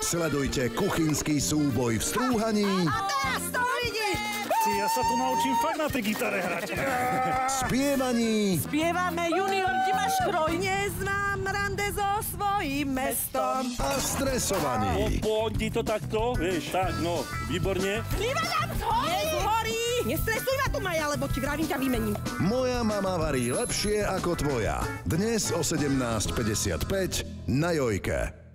Sledujte kuchynský súboj v strúhaní. A teraz to vidíš! Ja sa tu naučím fakt na tej gitare hrať. Spievaní. Spievame Junior Dimaš Kroj. Neznám rande so svojím mestom. A stresovaní. Poď ti to takto, vieš, tak, no, výborne. Výva nám zhorí! Nestresuj ma tu, Maja, lebo ti vravím ťa vymením. Moja mama varí lepšie ako tvoja. Dnes o 17.55 na Jojke.